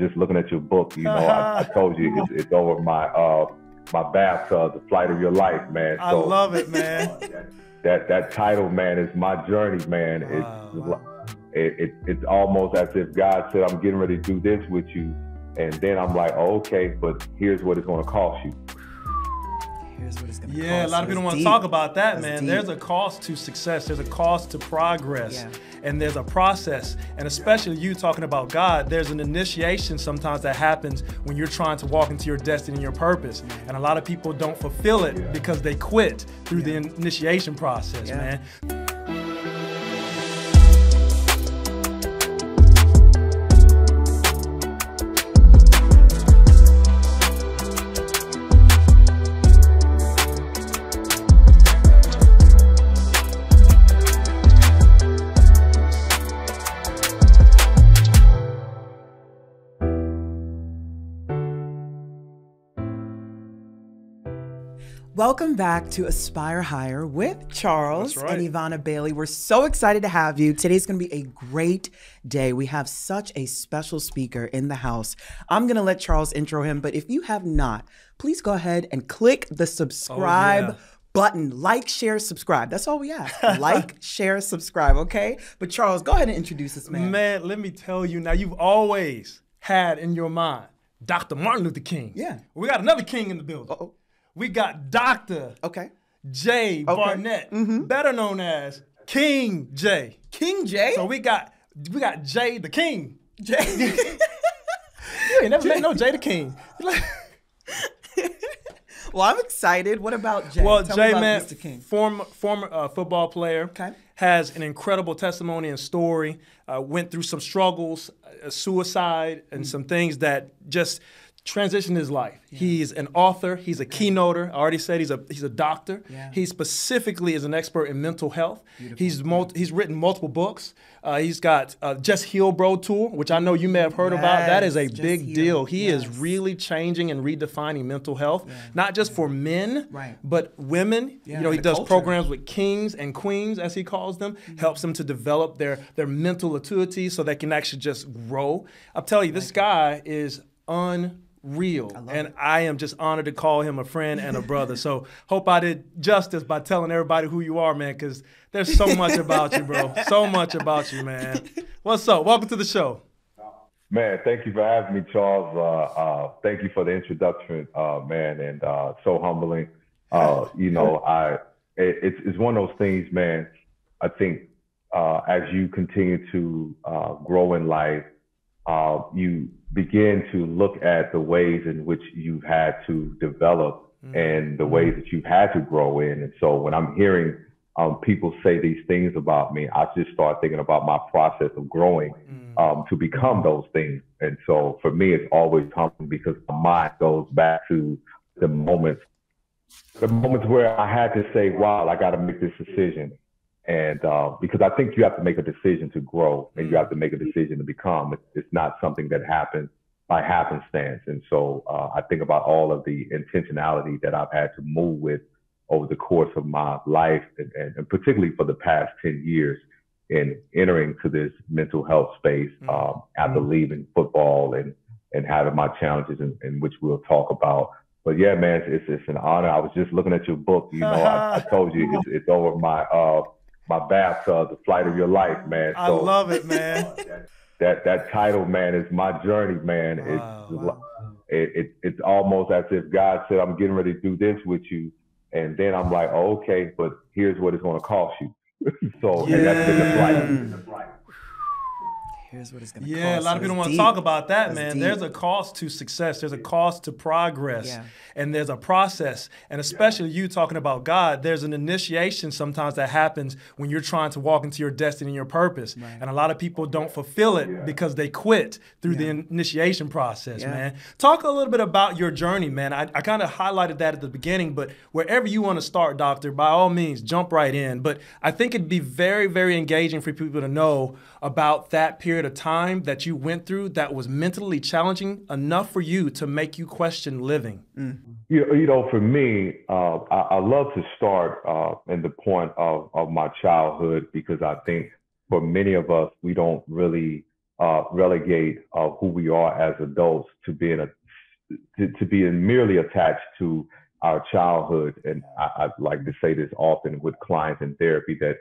just looking at your book, you know, I, I told you it's, it's over my uh my bathtub, the flight of your life, man. I love it, man. that that title, man, is my journey, man. Wow. It's it, it, it's almost as if God said, "I'm getting ready to do this with you," and then I'm like, oh, "Okay, but here's what it's going to cost you." Here's what it's going to yeah, cost. a lot of people don't want to talk about that, man. Deep. There's a cost to success. There's a cost to progress. Yeah and there's a process. And especially you talking about God, there's an initiation sometimes that happens when you're trying to walk into your destiny and your purpose. And a lot of people don't fulfill it because they quit through the initiation process, man. Welcome back to Aspire Higher with Charles right. and Yvana Bailey. We're so excited to have you. Today's going to be a great day. We have such a special speaker in the house. I'm going to let Charles intro him, but if you have not, please go ahead and click the subscribe. Oh, yeah button. Like, share, subscribe. That's all we ask. like, share, subscribe, okay? But Charles, go ahead and introduce this man. Man, let me tell you now, you've always had in your mind Dr. Martin Luther King. Yeah. We got another king in the building. Uh-oh we got Dr. Okay. Jay okay. Barnett, mm-hmm. better known as King Jay. King Jay? So we got we got Jay the King. Jay. you ain't never met no Jay the King. well, I'm excited. What about Jay? Well, Tell Jay, man, Mr. King. former former uh, football player. Okay. Has an incredible testimony and story. Uh, went through some struggles, uh, suicide, and mm-hmm. some things that just transitioned his life. Yeah. He's an author. He's a keynoter. I already said he's a he's a doctor. Yeah. He specifically is an expert in mental health. Beautiful. He's multi, he's written multiple books. Uh, he's got uh, Just Heal Bro tour, which I know you may have heard yes, about. That is a big heal. deal. He yes. is really changing and redefining mental health, yeah. not just for men, right. but women. you know, he does culture. programs with kings and queens, as he calls them, mm-hmm. helps them to develop their their mental acuity so they can actually just grow. I'll tell you, this guy is un real. I and it. I am just honored to call him a friend and a brother. so hope I did justice by telling everybody who you are, man, because there's so much about you, bro. So much about you, man. What's up? Welcome to the show. Man, thank you for having me, Charles. Uh, uh, thank you for the introduction, uh, man, and uh, so humbling. Uh, you know, I it, it's it's one of those things, man. I think uh, as you continue to grow in life, you begin to look at the ways in which you've had to develop mm-hmm. and the ways that you've had to grow in. And so when I'm hearing um, people say these things about me, I just start thinking about my process of growing mm-hmm. um, to become those things. And so for me, it's always humbling because my mind goes back to the moments, the moments where I had to say, wow, I got to make this decision. And uh, because I think you have to make a decision to grow and you have to make a decision to become. It's, it's not something that happens by happenstance. And so uh, I think about all of the intentionality that I've had to move with over the course of my life, and, and, and particularly for the past 10 years in entering to this mental health space mm-hmm. um, after mm-hmm. leaving football and, and having my challenges in, in which we'll talk about. But yeah, man, it's, it's an honor. I was just looking at your book. You know, I, I told you it's, it's over my uh, my bathtub, the flight of your life, man. So, I love it, man. that that title, man, is my journey, man. Wow, it's wow. It, it, it's almost as if God said, "I'm getting ready to do this with you," and then I'm like, oh, "Okay, but here's what it's going to cost you." so yeah. and that's been the flight. Here's what it's going to yeah, cost. Yeah, a lot of people want to talk about that, man. Deep. There's a cost to success. There's a cost to progress. Yeah. And there's a process. And especially you talking about God, there's an initiation sometimes that happens when you're trying to walk into your destiny and your purpose. Right. And a lot of people don't fulfill it yeah. because they quit through yeah. the initiation process, man. Talk a little bit about your journey, man. I, I kind of highlighted that at the beginning, but wherever you want to start, doctor, by all means, jump right in. But I think it'd be very, very engaging for people to know about that period of time that you went through that was mentally challenging enough for you to make you question living? Mm. You, you know, for me, uh, I, I, love to start uh, in the point of, of my childhood because I think for many of us, we don't really uh, relegate uh, who we are as adults to being a to, to being merely attached to our childhood. And I, I like to say this often with clients in therapy that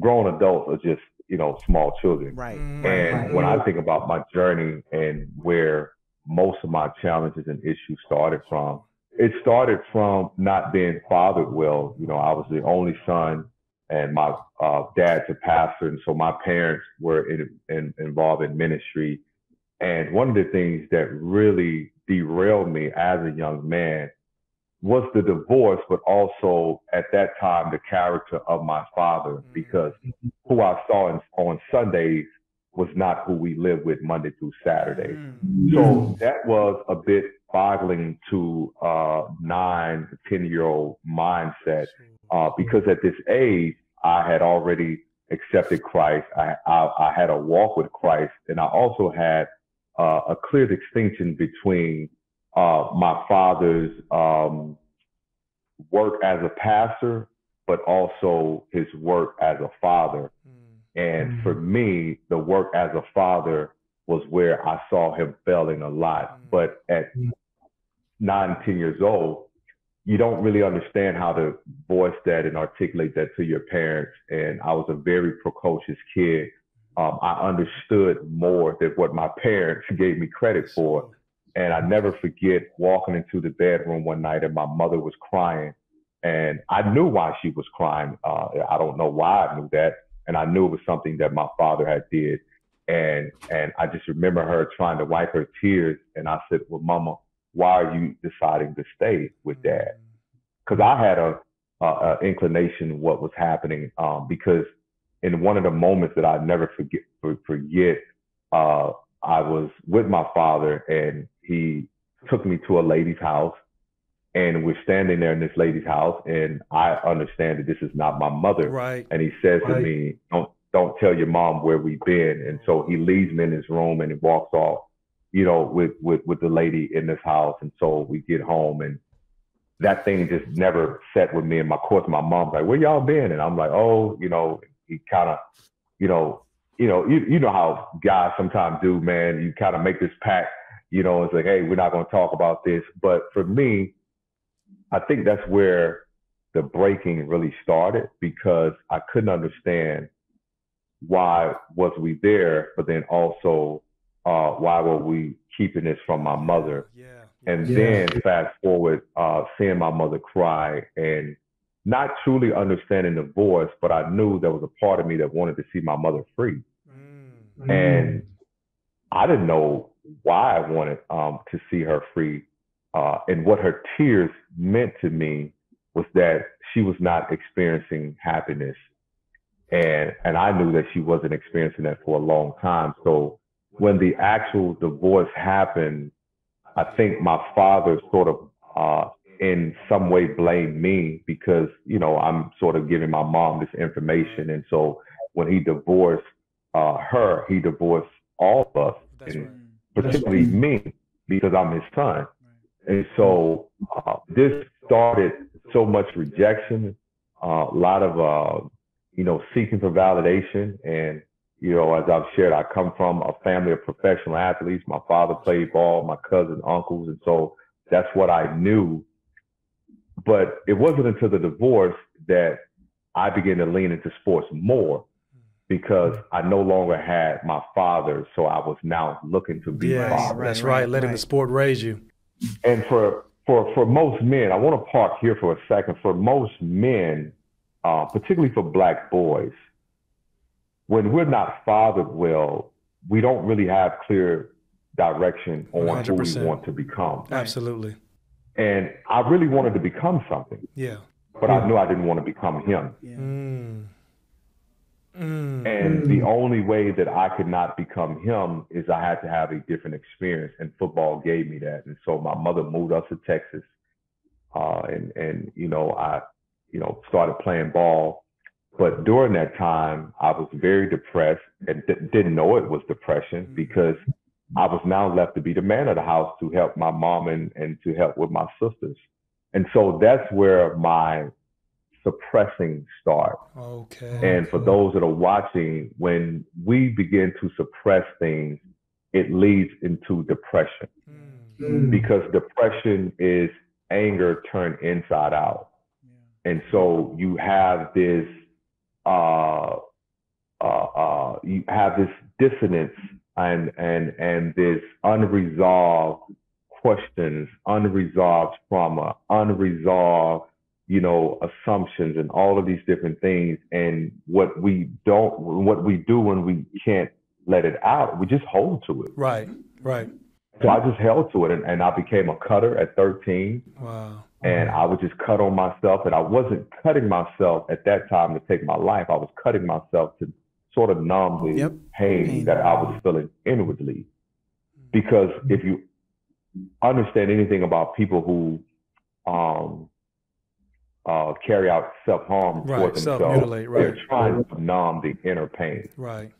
grown adults are just you know small children. Right. And right. when I think about my journey and where most of my challenges and issues started from, it started from not being fathered well. You know, I was the only son and my uh, dad's a pastor, and so my parents were in, in, involved in ministry. And one of the things that really derailed me as a young man was the divorce, but also at that time the character of my father, mm. because who I saw in, on Sundays was not who we lived with Monday through Saturday. Mm. So that was a bit boggling to a nine, ten year old mindset, uh, because at this age, I had already accepted Christ. I, I, I had a walk with Christ, and I also had uh, a clear distinction between uh, my father's um, work as a pastor, but also his work as a father. Mm. And mm. for me, the work as a father was where I saw him failing a lot. Mm. But at mm. nine, ten years old, you don't really understand how to voice that and articulate that to your parents. And I was a very precocious kid. Um, I understood more than what my parents gave me credit for. And I never forget walking into the bedroom one night and my mother was crying. And I knew why she was crying. Uh, I don't know why I knew that. And I knew it was something that my father had did. And, and I just remember her trying to wipe her tears. And I said, well, mama, why are you deciding to stay with dad? Because I had a, a, a, inclination what was happening. Um, because in one of the moments that I never forget, forget, uh, I was with my father and he took me to a lady's house and we're standing there in this lady's house and I understand that this is not my mother. Right. And he says right. to me, don't, don't tell your mom where we've been. And so he leaves me in his room and he walks off you know, with, with, with the lady in this house. And so we get home and that thing just never set with me. And my course, my mom's like, where y'all been? And I'm like, oh, you know, he kind of, you know, you know, you, you know how guys sometimes do, man. You kind of make this pact, you know, it's like, hey, we're not going to talk about this. But for me, I think that's where the breaking really started because I couldn't understand why was we there, but then also uh, why were we keeping this from my mother? Yeah. And yeah. then fast forward, uh, seeing my mother cry and not truly understanding the voice, but I knew there was a part of me that wanted to see my mother free. Mm. And I didn't know why I wanted um, to see her free. Uh, and what her tears meant to me was that she was not experiencing happiness. And, and I knew that she wasn't experiencing that for a long time. So when the actual divorce happened, I think my father sort of, uh, in some way blame me because, you know, I'm sort of giving my mom this information. And so when he divorced uh, her, he divorced all of us, and right. particularly right. me because I'm his son. Right. And so uh, this started so much rejection, uh, a lot of, uh, you know, seeking for validation and you know, as I've shared, I come from a family of professional athletes. My father played ball, my cousins, uncles, and so that's what I knew. But it wasn't until the divorce that I began to lean into sports more because I no longer had my father, so I was now looking to be yes, father. That's right, letting right. the sport raise you. And for for for most men, I want to park here for a second. For most men, uh, particularly for black boys, when we're not fathered well, we don't really have clear direction on 100%. who we want to become. Absolutely. And I really wanted to become something. Yeah. But yeah. I knew I didn't want to become him. Yeah. Mm. Mm. And the only way that I could not become him is I had to have a different experience, and football gave me that. And so my mother moved us to Texas, uh, and and you know I, you know, started playing ball but during that time, I was very depressed and d- didn't know it was depression mm-hmm. because I was now left to be the man of the house to help my mom and, and to help with my sisters. And so that's where my suppressing start. Okay. And for those that are watching, when we begin to suppress things, it leads into depression mm. because depression is anger turned inside out. And so you have this, uh, uh, uh, you have this dissonance and and and this unresolved questions, unresolved trauma, unresolved, you know, assumptions and all of these different things. And what we don't, what we do when we can't let it out, we just hold to it. Right, right. So I just held to it and, and I became a cutter at 13. Wow. And I would just cut on myself. And I wasn't cutting myself at that time to take my life. I was cutting myself to sort of numb the yep. pain, pain that I was feeling inwardly. Because if you understand anything about people who um, uh, carry out self harm right, for themselves, right. they're trying to numb the inner pain. Right.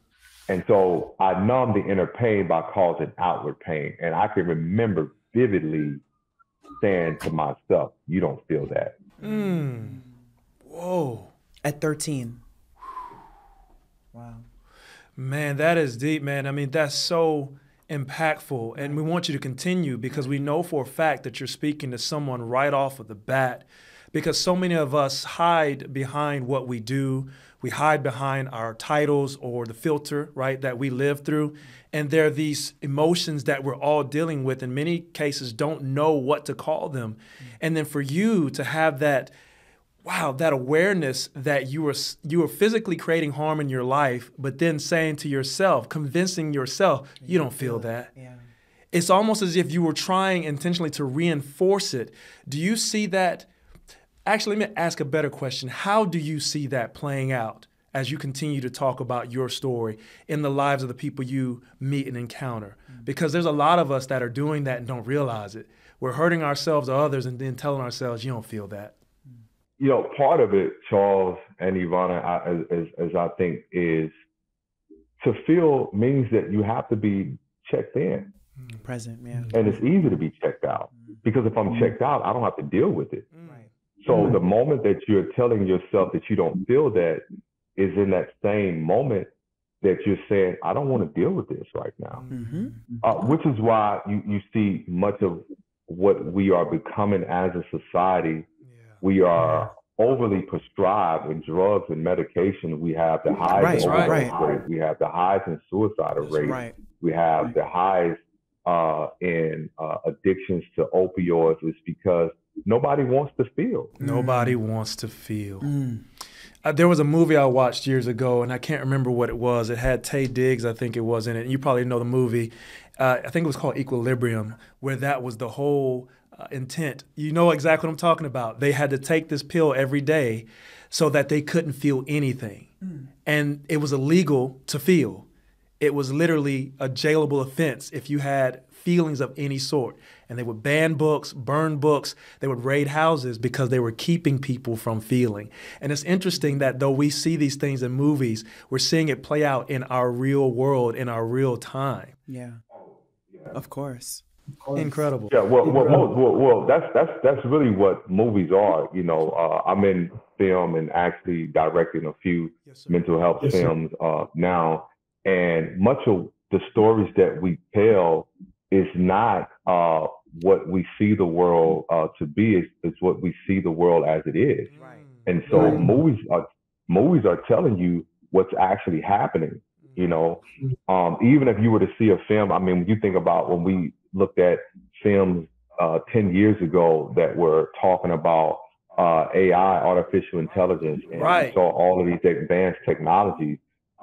And so I numb the inner pain by causing outward pain. And I can remember vividly saying to myself, You don't feel that. Mm. Whoa. At 13. Wow. Man, that is deep, man. I mean, that's so impactful. And we want you to continue because we know for a fact that you're speaking to someone right off of the bat. Because so many of us hide behind what we do, we hide behind our titles or the filter, right, that we live through. And there are these emotions that we're all dealing with, in many cases, don't know what to call them. And then for you to have that wow, that awareness that you were you were physically creating harm in your life, but then saying to yourself, convincing yourself, you, don't feel that. Yeah. It's almost as if you were trying intentionally to reinforce it. Do you see that? Actually, let me ask a better question. How do you see that playing out as you continue to talk about your story in the lives of the people you meet and encounter? Mm-hmm. Because there's a lot of us that are doing that and don't realize it. We're hurting ourselves or others and then telling ourselves, you don't feel that you know, part of it, Charles and Yvana, I, as, as I think, is to feel means that you have to be checked in. Mm, present, yeah. And it's easy to be checked out mm. because if I'm mm. checked out, I don't have to deal with it. Right. So the moment that you're telling yourself that you don't feel that is in that same moment that you're saying, I don't want to deal with this right now. Mm-hmm. Uh, which is why you, you see much of what we are becoming as a society we are overly prescribed in drugs and medication. We have the highest right, overdose right. rate. We have the highest in suicidal rate. Right. We have right. the highest uh, in uh, addictions to opioids. It's because nobody wants to feel. Nobody mm. wants to feel. Mm. Uh, there was a movie I watched years ago, and I can't remember what it was. It had Taye Diggs, I think it was in it. You probably know the movie. Uh, I think it was called Equilibrium, where that was the whole intent. You know exactly what I'm talking about. They had to take this pill every day so that they couldn't feel anything. Mm. And it was illegal to feel. It was literally a jailable offense if you had feelings of any sort. And they would ban books, burn books, they would raid houses because they were keeping people from feeling. And it's interesting that though we see these things in movies, we're seeing it play out in our real world, in our real time. Yeah. Of course. Incredible. Yeah, well, well, well, well, that's that's that's really what movies are. You know, uh, I'm in film and actually directing a few yes, mental health yes, films uh, now, and much of the stories that we tell is not uh, what we see the world uh, to be. It's, it's, what we see the world as it is. Right. And so right. movies are movies are telling you what's actually happening. You know, mm-hmm. um, even if you were to see a film, I mean, when you think about when we looked at films uh, 10 years ago that were talking about uh, AI, artificial intelligence, and right. saw all of these advanced technologies.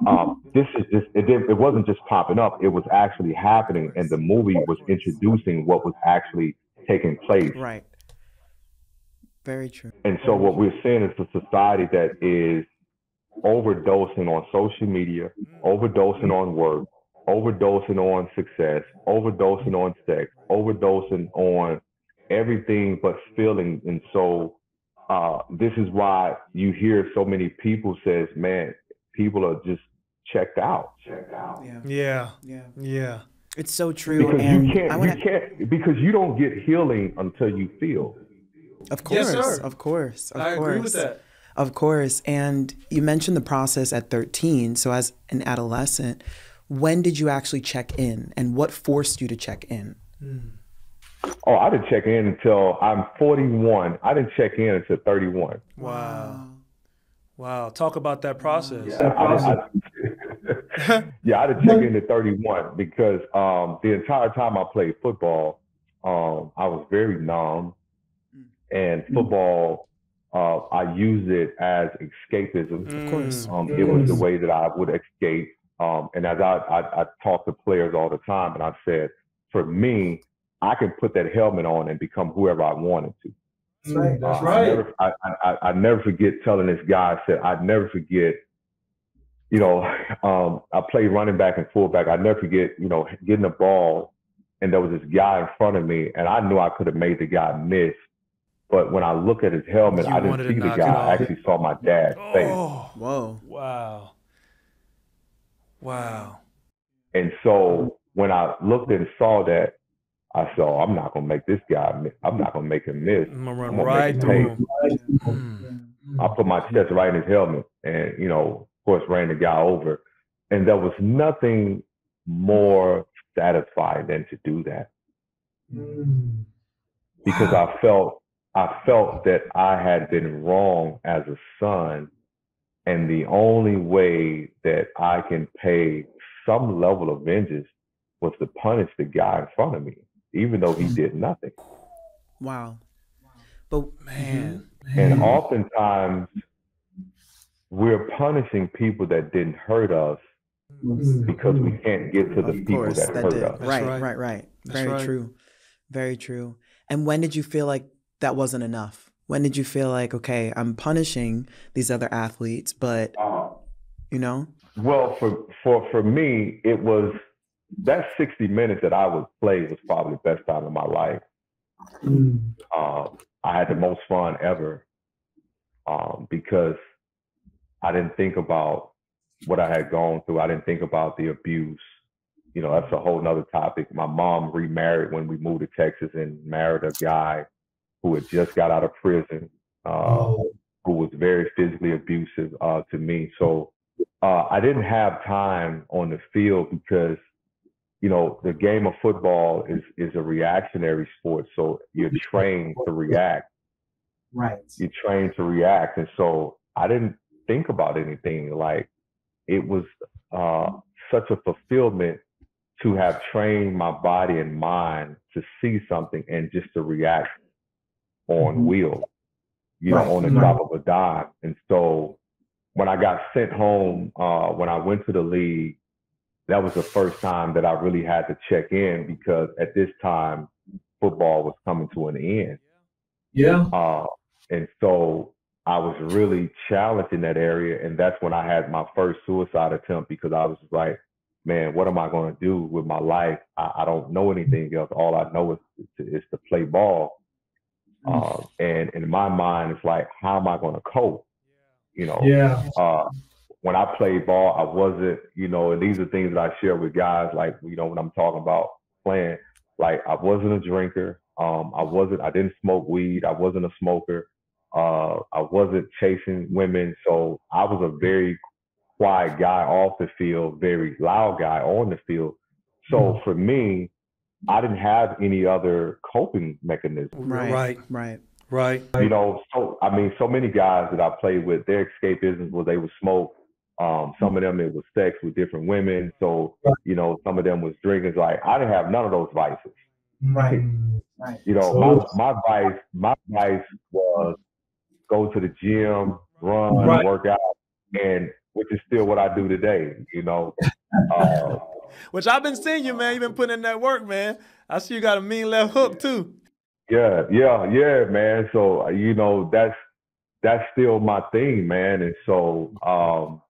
Um, this is just it, it wasn't just popping up; it was actually happening, and the movie was introducing what was actually taking place. Right. Very true. And so, what we're seeing is a society that is overdosing on social media, overdosing on work, overdosing on success, overdosing on sex, overdosing on everything but feeling. And so uh, this is why you hear so many people says, man, people are just checked out. Checked out. Yeah. Yeah. Yeah. yeah. It's so true. Because and you can't, wanna... you can't, because you don't get healing until you feel. Of course. Yes, of course. Of I course. agree with that. Of course. And you mentioned the process at 13. So, as an adolescent, when did you actually check in and what forced you to check in? Mm. Oh, I didn't check in until I'm 41. I didn't check in until 31. Wow. Wow. Talk about that process. Yeah, I, I, yeah, I didn't check in at 31 because um, the entire time I played football, um, I was very numb. And football, uh, I used it as escapism. Of course. Um, it was the way that I would escape. Um, and as I, I, I talk to players all the time, and I said, for me, I can put that helmet on and become whoever I wanted to. That's right. That's uh, right. I never, I, I, I, never forget telling this guy, I said, I'd never forget, you know, um, I played running back and fullback. I never forget, you know, getting the ball and there was this guy in front of me and I knew I could have made the guy miss. But when I look at his helmet, you I didn't see the guy. I actually saw my dad's oh, face. Whoa. Wow. Wow. And so when I looked and saw that, I saw I'm not gonna make this guy. I'm not gonna make him miss. I'm gonna run I'm right through him. I put my chest right in his helmet, and you know, of course, ran the guy over. And there was nothing more satisfying than to do that, mm. because wow. I felt I felt that I had been wrong as a son, and the only way that I can pay some level of vengeance was to punish the guy in front of me even though he mm. did nothing. Wow. But man, and oftentimes we're punishing people that didn't hurt us mm. because we can't get to the people course, that, that, hurt did. us. Right, right, right, right. Very right. true. Very true. And when did you feel like that wasn't enough? When did you feel like, okay, I'm punishing these other athletes, but uh, you know? Well, for for for me, it was that 60 minutes that I would play was probably the best time of my life. Mm. Um, I had the most fun ever um, because I didn't think about what I had gone through. I didn't think about the abuse. You know, that's a whole nother topic. My mom remarried when we moved to Texas and married a guy who had just got out of prison, uh, oh. who was very physically abusive uh, to me. So uh, I didn't have time on the field because you know, the game of football is is a reactionary sport, so you're trained to react. Right. You're trained to react, and so I didn't think about anything. Like it was uh, such a fulfillment to have trained my body and mind to see something and just to react on mm-hmm. wheel, you right. know, on the drop of a dime. And so when I got sent home, uh, when I went to the league, that was the first time that I really had to check in because at this time football was coming to an end. Yeah. Uh, and so I was really challenged in that area, and that's when I had my first suicide attempt because I was like, man, what am I going to do with my life? I, I, don't know anything else. All I know is, is, to, is to play ball. Uh, and in my mind, it's like, how am I going to cope? You know, yeah. Uh, when I played ball, I wasn't, you know, and these are things that I share with guys, like, you know, when I'm talking about playing, like, I wasn't a drinker. Um, I wasn't, I didn't smoke weed. I wasn't a smoker. Uh, I wasn't chasing women. So I was a very quiet guy off the field, very loud guy on the field. So mm-hmm. for me, I didn't have any other coping mechanism. Right, right, right, right. You know, so I mean, so many guys that I played with, their escapism was they would smoke, um, some of them it was sex with different women. So, you know, some of them was drinking. Like I didn't have none of those vices. Right. right. You know, so, my, my vice, my vice was go to the gym, run, right. work out, and which is still what I do today. You know. Uh, which I've been seeing you, man. You've been putting in that work, man. I see you got a mean left hook too. Yeah, yeah, yeah, man. So you know that's that's still my thing, man. And so um,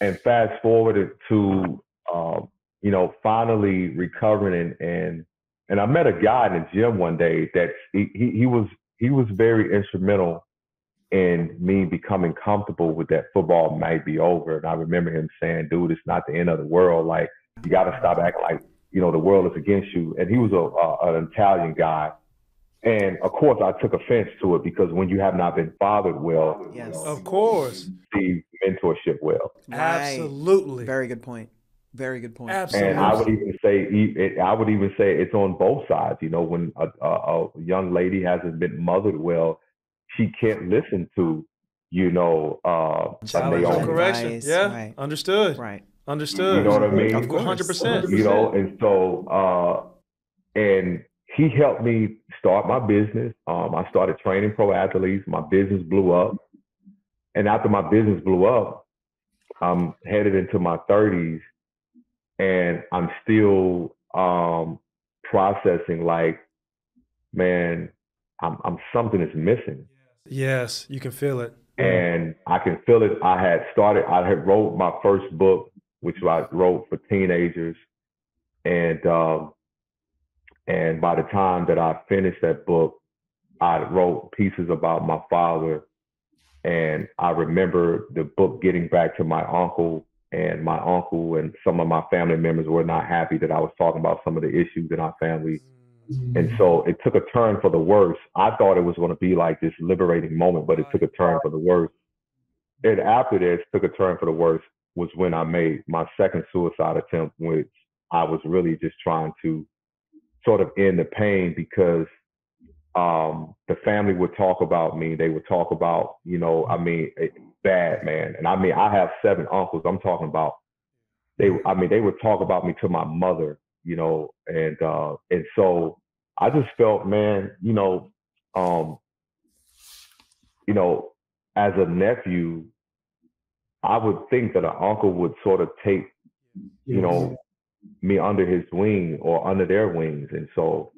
and fast forward to um, you know finally recovering and and and I met a guy in the gym one day that he, he, he was he was very instrumental in me becoming comfortable with that football might be over. And I remember him saying, "Dude, it's not the end of the world. Like you got to stop acting like you know the world is against you." And he was a, a an Italian guy, and of course, I took offense to it because when you have not been fathered well, yes, of course, see mentorship well. Right. Absolutely, very good point. Very good point. Absolutely. And I would even say, I would even say it's on both sides. You know, when a, a, a young lady hasn't been mothered well, she can't listen to, you know, uh, Challenge correction. Yeah, right. understood. Right. Understood. You know what I mean? Of course. 100%. You know, and so, uh, and he helped me start my business. Um, I started training pro athletes. My business blew up. And after my business blew up, I'm headed into my 30s and I'm still um, processing like, man, I'm, I'm something is missing. Yes, you can feel it. And I can feel it. I had started, I had wrote my first book, which I wrote for teenagers. And um, and by the time that I finished that book, I wrote pieces about my father. And I remember the book getting back to my uncle, and my uncle and some of my family members were not happy that I was talking about some of the issues in our family. Mm. And so it took a turn for the worse. I thought it was going to be like this liberating moment, but it took a turn for the worse. And after this, took a turn for the worse was when I made my second suicide attempt, which I was really just trying to sort of end the pain because um, the family would talk about me. They would talk about, you know, I mean, it, bad man. And I mean, I have seven uncles. I'm talking about they. I mean, they would talk about me to my mother, you know, and uh, and so I just felt, man, you know, um, you know, as a nephew, I would think that an uncle would sort of take, you know, me under his wing or under their wings. And so,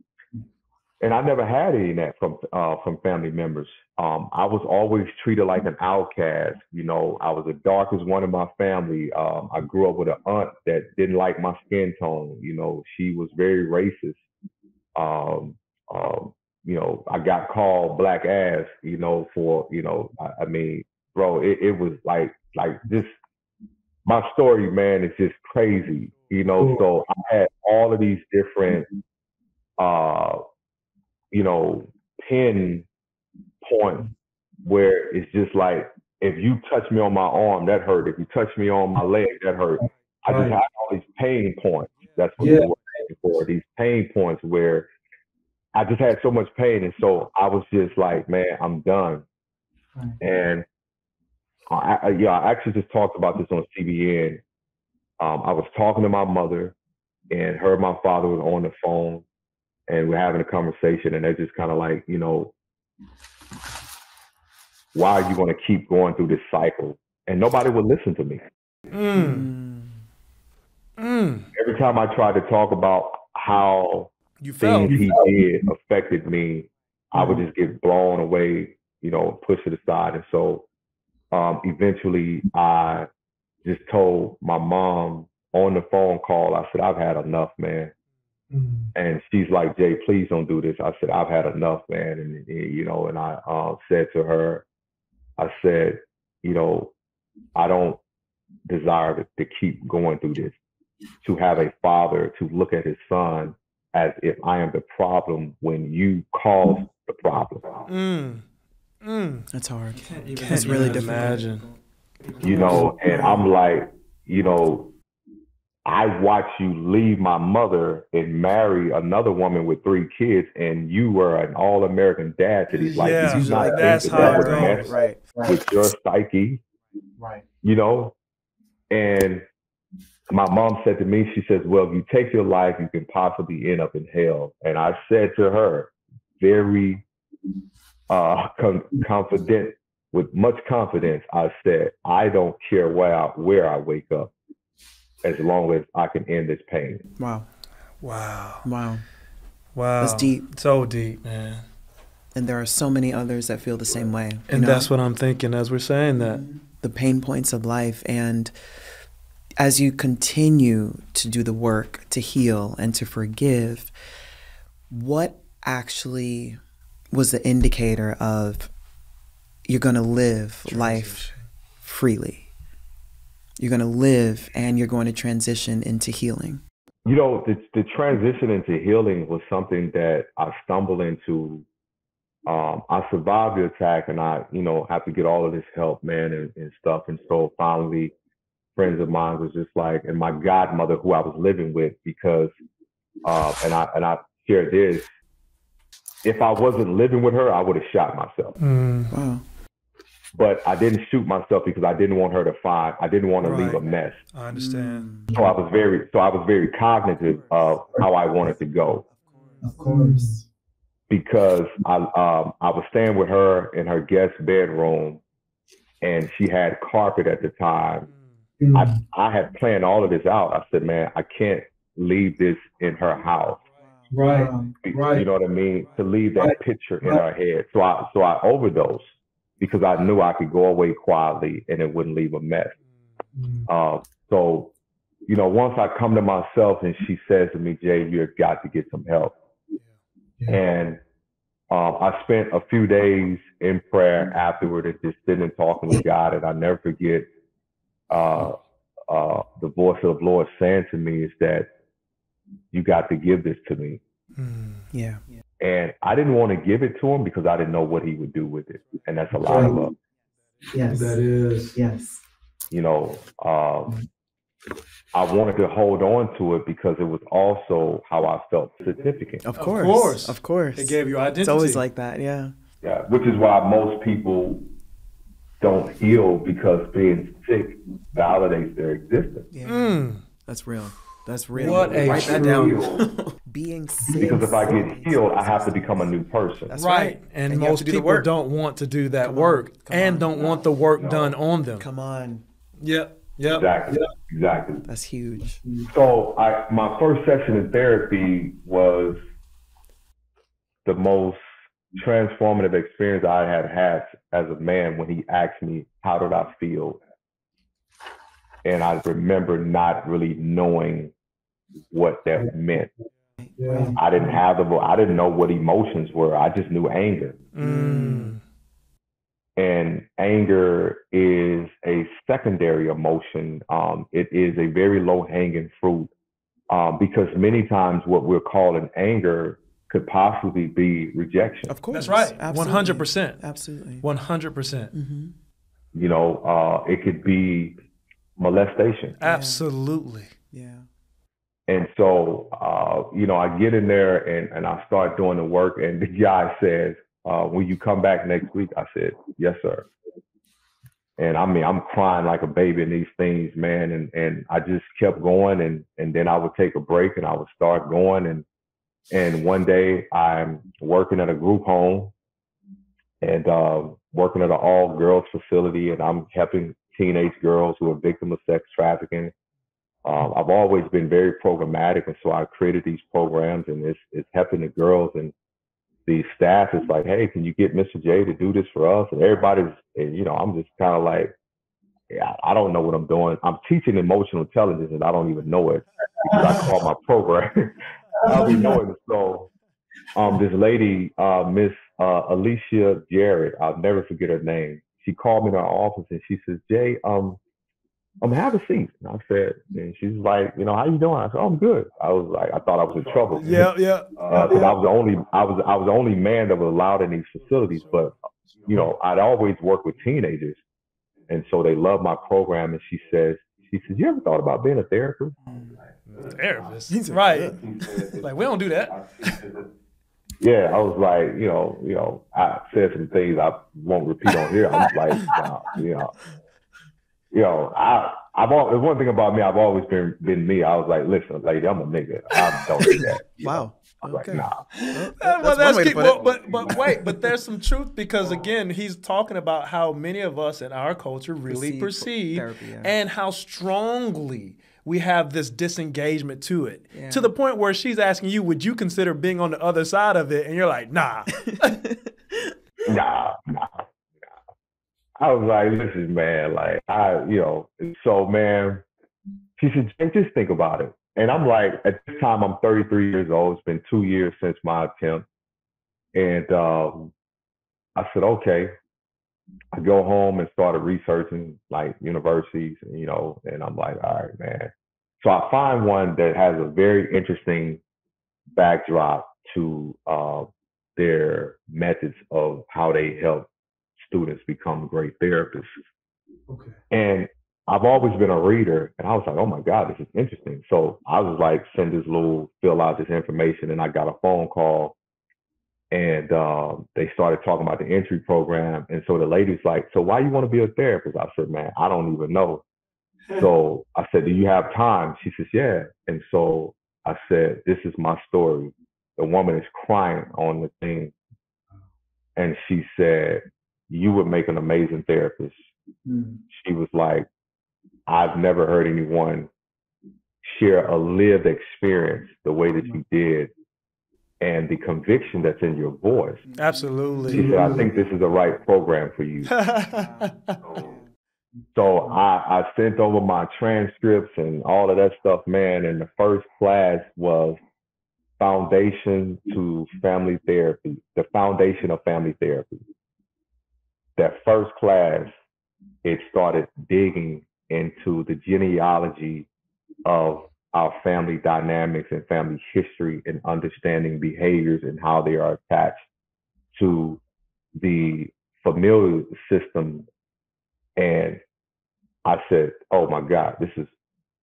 and I never had any of that from uh, from family members. Um, I was always treated like an outcast. You know, I was the darkest one in my family. Um, I grew up with an aunt that didn't like my skin tone. You know, she was very racist. Um, um, you know, I got called black ass. You know, for you know, I, I mean, bro, it, it was like like this. My story, man, is just crazy you know. So I had all of these different, uh, you know, pin points where it's just like if you touch me on my arm, that hurt. If you touch me on my leg, that hurt. I just had all these pain points. That's what yeah. we were for. These pain points where I just had so much pain, and so I was just like, man, I'm done. And I, I, yeah, I actually just talked about this on CBN um, I was talking to my mother and her and my father was on the phone and we're having a conversation and they're just kind of like, you know, why are you going to keep going through this cycle? And nobody would listen to me. Mm. Mm. Every time I tried to talk about how you things felt. he did affected me, I would just get blown away, you know, pushed to the side. And so um, eventually I just told my mom on the phone call, I said, I've had enough, man. Mm-hmm. And she's like, Jay, please don't do this. I said, I've had enough, man. And, you know, and I uh, said to her, I said, you know, I don't desire to, to keep going through this. To have a father to look at his son as if I am the problem when you caused the problem. Mm. Mm. That's hard. It's really difficult. Imagine you know, and I'm like, you know, I watch you leave my mother and marry another woman with three kids, and you were an all American dad to these. Like, yeah, you not that's how that it right, right. with your psyche, right? You know, and my mom said to me, she says, "Well, if you take your life, you can possibly end up in hell." And I said to her, very uh, com- confident with much confidence, I said, I don't care where I, where I wake up as long as I can end this pain. Wow. Wow. Wow. Wow. That's deep. So deep, man. And there are so many others that feel the same way. And know? that's what I'm thinking as we're saying that. The pain points of life. And as you continue to do the work to heal and to forgive, what actually was the indicator of you're going to live transition. life freely. You're going to live and you're going to transition into healing. You know, the, the transition into healing was something that I stumbled into um, I survived the attack and I, you know, have to get all of this help, man, and, and stuff. And so finally, friends of mine was just like, and my godmother who I was living with because, uh, and I, and I shared this, if I wasn't living with her, I would have shot myself. Mm. Wow. But I didn't shoot myself because I didn't want her to find, I didn't want to right. leave a mess. I understand. So I was very, so I was very cognitive of how I wanted to go. Of course. Because I, um, I was staying with her in her guest bedroom and she had carpet at the time Mm. I, I had planned all of this out. I said, man, I can't leave this in her house. Right. Right. You know what I mean? To leave that right. picture in right. her head. So I so I overdosed because I knew I could go away quietly and it wouldn't leave a mess. Mm. Uh, so, you know, once I come to myself and she says to me, Jay, you've got to get some help. Yeah. And um, I spent a few days in prayer afterward and just sitting and talking with God. And I never forget uh, uh, the voice of the Lord saying to me is that you got to give this to me. Mm, yeah. And I didn't want to give it to him because I didn't know what he would do with it. And that's a lot of love. Yes. That is. Yes. You know, um, I wanted to hold on to it because it was also how I felt significant. Of course. Of course. Of course. It gave you identity. It's always like that. Yeah. Yeah. Which is why most people don't heal because being sick validates their existence. Yeah. Mm. That's real. That's real. What a Write that down. being sick. Because if I get healed, I have to become a new person. That's right. right. And, and most do people don't want to do that Come work and on. don't want the work no. done on them. Come on. Yep. Yep. Exactly. Yep. Exactly. That's huge. So I my first session in therapy was the most transformative experience I had had as a man when he asked me, How did I feel? And I remember not really knowing what that meant. Yeah. I didn't have the, I didn't know what emotions were. I just knew anger. Mm. And anger is a secondary emotion. Um, it is a very low hanging fruit um, because many times what we're calling anger could possibly be rejection. Of course. That's right. One hundred percent. Absolutely. One hundred percent. Mm-hmm. You know, uh, it could be molestation. Absolutely. Yeah. And so, uh, you know, I get in there and, and I start doing the work, and the guy says, uh, "Will you come back next week?" I said, "Yes, sir." And I mean, I'm crying like a baby in these things, man. And and I just kept going, and and then I would take a break, and I would start going, and and one day I'm working at a group home and uh, working at an all girls facility, and I'm helping teenage girls who are victims of sex trafficking. Um, I've always been very programmatic, and so I created these programs, and it's it's helping the girls and the staff is like, hey, can you get Mr. J to do this for us? And everybody's, and, you know, I'm just kind of like, yeah, I don't know what I'm doing. I'm teaching emotional intelligence, and I don't even know it because I call my program. I'll be knowing. So, um, this lady, uh, Miss uh, Alicia Jarrett, I'll never forget her name. She called me in our office and she says, Jay, um, I'm um, have a seat. And I said, and she's like, you know, how you doing? I said, oh, I'm good. I was like, I thought I was in trouble. Yeah, yeah. Because uh, yeah. I was the only, I was, I was the only man that was allowed in these facilities. But, you know, I'd always work with teenagers, and so they love my program. And she says, she says, you ever thought about being a therapist? therapist. right. like we don't do that. yeah, I was like, you know, you know, I said some things I won't repeat on here. I was like, you know, you know, I I've always one thing about me, I've always been been me. I was like, listen, lady, I'm a nigga. I don't do that. wow. Okay. Like, nah. Well, well, that's key, well, but but wait, but there's some truth because again, he's talking about how many of us in our culture really perceive, perceive therapy, yeah. and how strongly we have this disengagement to it yeah. to the point where she's asking you, would you consider being on the other side of it? And you're like, nah. nah, nah, nah. I was like, listen, man, like, I, you know, so, man, she said, just think about it. And I'm like, at this time, I'm 33 years old. It's been two years since my attempt. And um, I said, okay. I go home and started researching like universities, you know, and I'm like, all right, man. So I find one that has a very interesting backdrop to uh, their methods of how they help students become great therapists. Okay. And I've always been a reader, and I was like, oh my God, this is interesting. So I was like, send this little, fill out this information, and I got a phone call, and um, they started talking about the entry program. And so the lady's like, so why you want to be a therapist? I said, man, I don't even know. so I said, do you have time? She says, yeah. And so I said, this is my story. The woman is crying on the thing, and she said, you would make an amazing therapist. Mm. She was like, I've never heard anyone share a lived experience the way that you did and the conviction that's in your voice. Absolutely. She said, I think this is the right program for you. so, I, I sent over my transcripts and all of that stuff, man. And the first class was Foundation to Family Therapy, the foundation of family therapy. That first class, it started digging into the genealogy of our family dynamics and family history and understanding behaviors and how they are attached to the familial system. And I said, oh my God, this is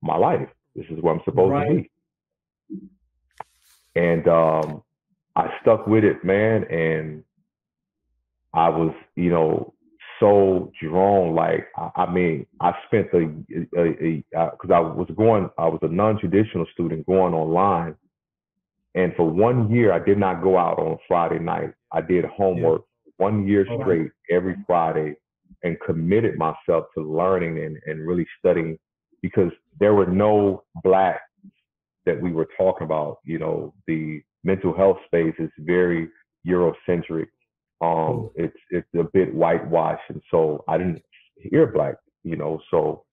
my life. This is where I'm supposed right. to be. And um, I stuck with it, man. And I was, you know, so drawn. Like, I, I mean, I spent a, because I was going, I was a non-traditional student going online, and for one year I did not go out on Friday night. I did homework yeah. one year straight every Friday, and committed myself to learning and and really studying because there were no blacks that we were talking about. You know, the mental health space is very Eurocentric um, it's it's a bit whitewashed, and so I didn't hear black, you know. So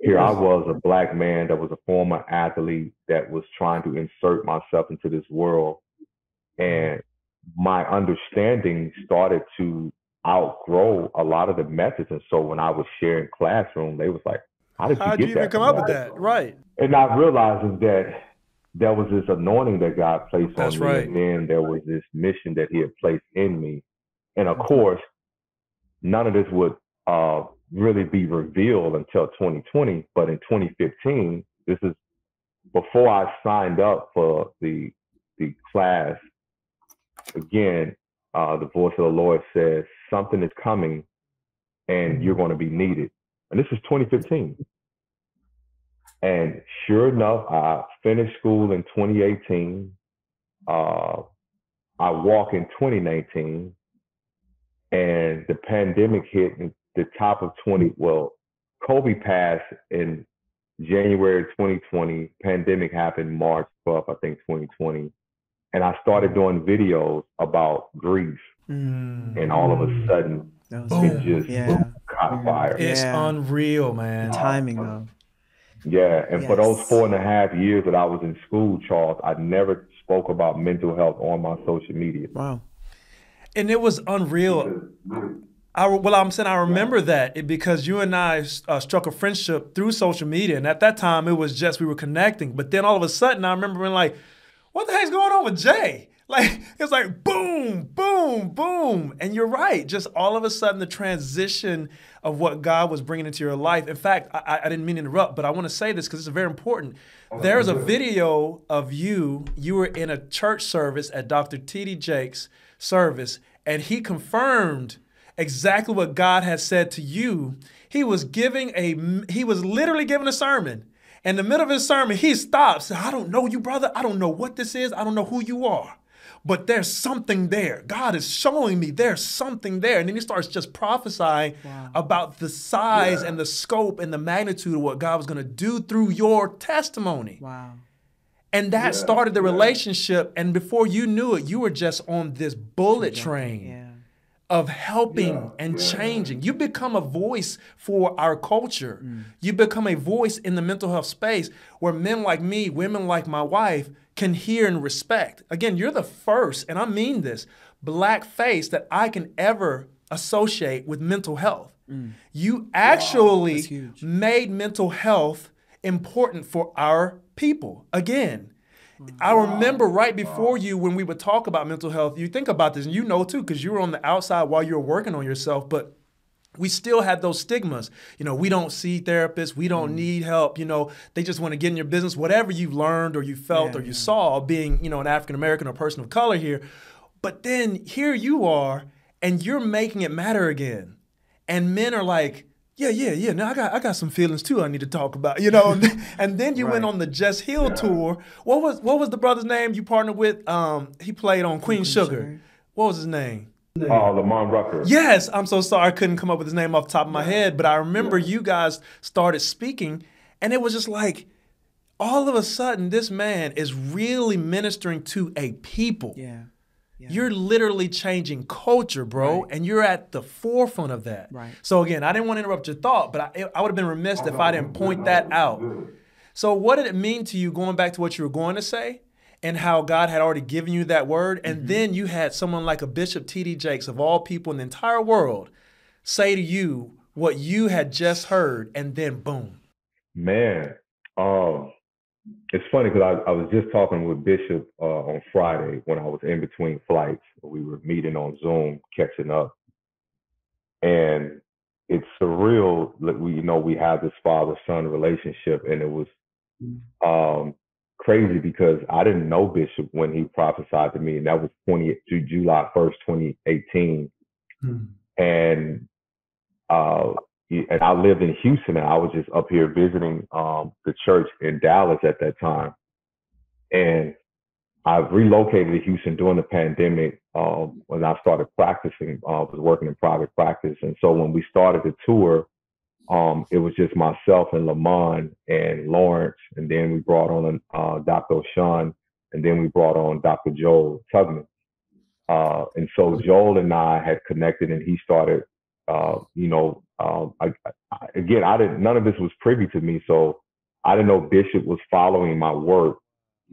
here I was, a black man that was a former athlete that was trying to insert myself into this world, and my understanding started to outgrow a lot of the methods. And so when I was sharing classroom, they was like, "How did you How'd get you even come up with that?" Right. And not realizing that there was this anointing that God placed That's on me, right. and then there was this mission that He had placed in me and of course, none of this would uh, really be revealed until 2020. But in 2015, this is before I signed up for the the class. Again, uh, the voice of the Lord says something is coming, and you're going to be needed. And this is 2015. And sure enough, I finished school in 2018. Uh, I walk in 2019 and the pandemic hit in the top of 20 well kobe passed in january 2020 pandemic happened march 12th i think 2020 and i started doing videos about grief mm. and all of a sudden it just yeah. caught fire it's yeah. unreal man the timing though yeah and yes. for those four and a half years that i was in school charles i never spoke about mental health on my social media wow and it was unreal. I, well, I'm saying I remember that because you and I uh, struck a friendship through social media, and at that time it was just we were connecting. But then all of a sudden, I remember being like, "What the heck's going on with Jay?" Like it's like boom, boom, boom, and you're right. Just all of a sudden, the transition of what God was bringing into your life. In fact, I, I didn't mean to interrupt, but I want to say this because it's very important. There's a video of you. You were in a church service at Dr. T.D. Jakes' service, and he confirmed exactly what God had said to you. He was giving a he was literally giving a sermon. In the middle of his sermon, he stops. I don't know you, brother. I don't know what this is. I don't know who you are. But there's something there. God is showing me there's something there. And then he starts just prophesying wow. about the size yeah. and the scope and the magnitude of what God was going to do through your testimony. Wow. And that yeah, started the yeah. relationship. And before you knew it, you were just on this bullet train yeah. of helping and changing. You become a voice for our culture. Mm. You become a voice in the mental health space where men like me, women like my wife, can hear and respect. Again, you're the first, and I mean this, black face that I can ever associate with mental health. Mm. You actually wow, made mental health important for our people. Again, I remember right before you when we would talk about mental health, you think about this and you know too, because you were on the outside while you were working on yourself, but we still had those stigmas. You know, we don't see therapists, we don't mm. need help, you know, they just want to get in your business, whatever you've learned or you felt yeah, or you yeah. saw being, you know, an African American or person of color here. But then here you are and you're making it matter again. And men are like, yeah, yeah, yeah. Now I got I got some feelings too. I need to talk about, you know. and then you right. went on the Just Heal yeah. tour. What was what was the brother's name you partnered with? Um, he played on Queen, Queen Sugar. Sugar. What was his name? Oh, Lamont Rucker. Yes, I'm so sorry I couldn't come up with his name off the top of my head, but I remember yeah. you guys started speaking, and it was just like all of a sudden this man is really ministering to a people. Yeah. Yeah. You're literally changing culture, bro, right. and you're at the forefront of that. Right. So again, I didn't want to interrupt your thought, but I, I would have been remiss if I didn't point that out. So what did it mean to you going back to what you were going to say and how God had already given you that word and mm-hmm. then you had someone like a Bishop T.D. Jakes of all people in the entire world say to you what you had just heard and then boom. Man, um it's funny because I, I, was just talking with Bishop uh, on Friday when I was in between flights. We were meeting on Zoom, catching up, and it's surreal that we, you know, we have this father-son relationship, and it was um, crazy because I didn't know Bishop when he prophesied to me, and that was 20 July 1st, 2018, mm. and uh, and I lived in Houston and I was just up here visiting um, the church in Dallas at that time. And I relocated to Houston during the pandemic um, when I started practicing. I uh, was working in private practice. And so when we started the tour, um, it was just myself and Lamont and Lawrence. And then we brought on uh, Dr. O'Shawn. And then we brought on Dr. Joel Tugman. Uh, and so Joel and I had connected and he started uh, you know, um, I, I, again, I didn't. None of this was privy to me, so I didn't know Bishop was following my work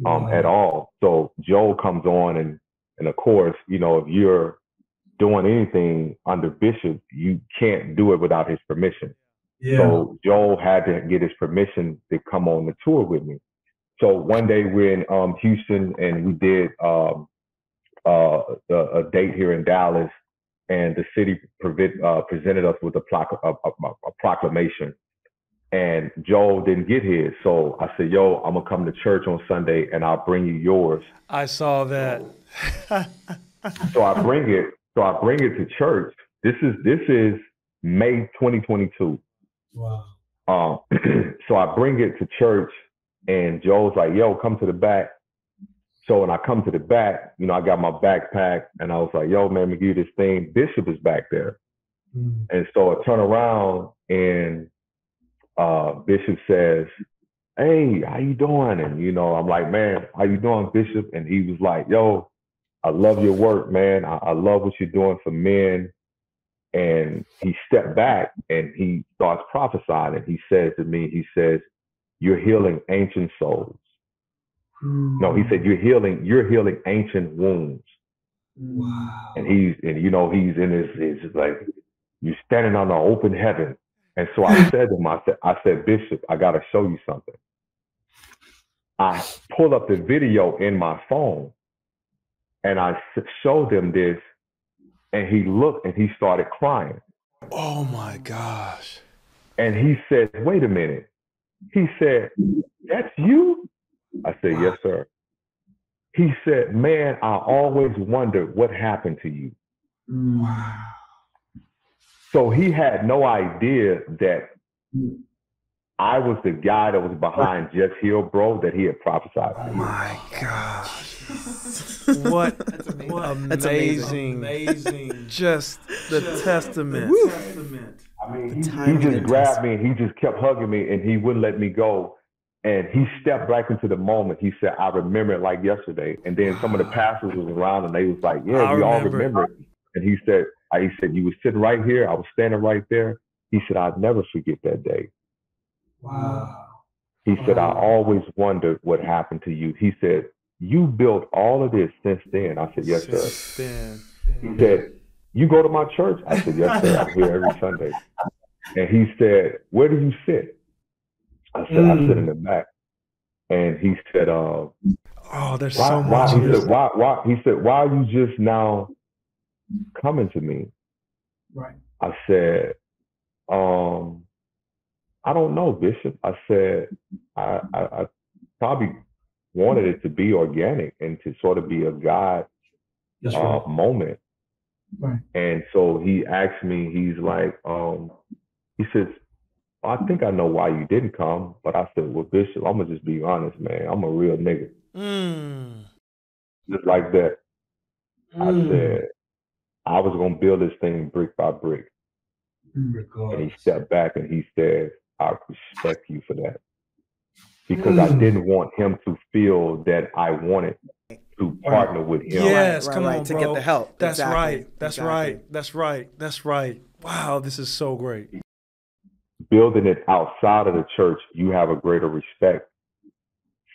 um, at all. So Joel comes on, and and of course, you know, if you're doing anything under Bishop, you can't do it without his permission. Yeah. So Joel had to get his permission to come on the tour with me. So one day we're in um, Houston, and we did um, uh, a, a date here in Dallas and the city uh, presented us with a, a, a, a, proclamation. And Joel didn't get his, so I said, "Yo, I'm gonna come to church on Sunday, and I'll bring you yours." I saw that. so I bring it. So I bring it to church. This is this is May 2022. Wow. Um, so I bring it to church, and Joel's like, "Yo, come to the back." So when I come to the back, you know, I got my backpack and I was like, yo, man, McGee, this thing, Bishop is back there. Mm. And so I turn around and uh, Bishop says, hey, how you doing? And, you know, I'm like, man, how you doing, Bishop? And he was like, yo, I love your work, man. I, I love what you're doing for men. And he stepped back and he starts prophesying. And he says to me, he says, you're healing ancient souls. No, he said you're healing, you're healing ancient wounds. Wow. And he's and you know, he's in his his like you're standing on the open heaven. And so I said to him, I said, I said, Bishop, I gotta show you something. I pulled up the video in my phone and I showed him this, and he looked and he started crying. Oh my gosh. And he said, Wait a minute. He said, That's you? I said, wow. yes, sir. He said, man, I always wondered what happened to you. Wow. So he had no idea that hmm. I was the guy that was behind Just Heal, bro, that he had prophesied. Oh my gosh. what, what amazing, That's amazing, amazing. just the just testament. The testament. I mean, he, he just grabbed me and he just kept hugging me and he wouldn't let me go. And he stepped back into the moment. He said, I remember it like yesterday. And then some of the pastors was around and they was like, Yeah, I we remember. all remember it. And he said, I, he said, You were sitting right here. I was standing right there. He said, I'd never forget that day. Wow. He said, I always wondered what happened to you. He said, You built all of this since then. I said, Yes, sir. Then. He said, You go to my church? I said, Yes, sir. I'm here every Sunday. And he said, Where do you sit? I said, mm. I sit in the back. And he said, uh, Oh, there's why, so much. Why, he said, why, why, he said, why are you just now coming to me? Right. I said, um, I don't know, Bishop. I said, I, I, I probably wanted it to be organic and to sort of be a God uh, right. moment. Right. And so he asked me, he's like, um, he says, I think I know why you didn't come, but I said, well, Bishop, I'm gonna just be honest, man. I'm a real nigga. Mm. Just like that. Mm. I said, I was gonna build this thing brick by brick. Regardless. And he stepped back and he said, I respect you for that. Because mm. I didn't want him to feel that I wanted to partner with him. Yes, right, come right, on, to bro. get the help. That's exactly. right. That's exactly. right. That's right. That's right. Wow, this is so great. Building it outside of the church, you have a greater respect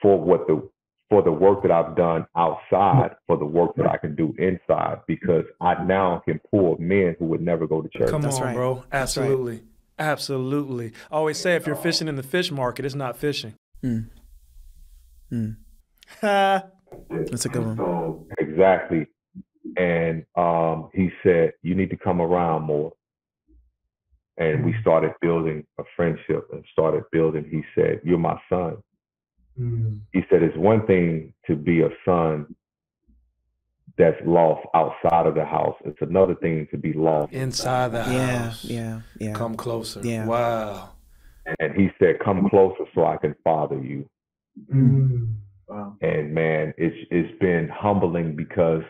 for what the for the work that I've done outside, for the work that I can do inside, because I now can pull men who would never go to church. Come That's on, right. bro. Absolutely. right. Absolutely. I always say if you're fishing in the fish market, it's not fishing. Mm. Mm. That's a good one. So, exactly. And um, he said, You need to come around more. And we started building a friendship and started building. He said, You're my son. Mm. He said, It's one thing to be a son that's lost outside of the house, it's another thing to be lost Inside the Yeah, house. yeah, yeah. Come closer. Yeah. Wow. And he said, Come closer so I can father you. Mm. Wow. And man, it's it's been humbling because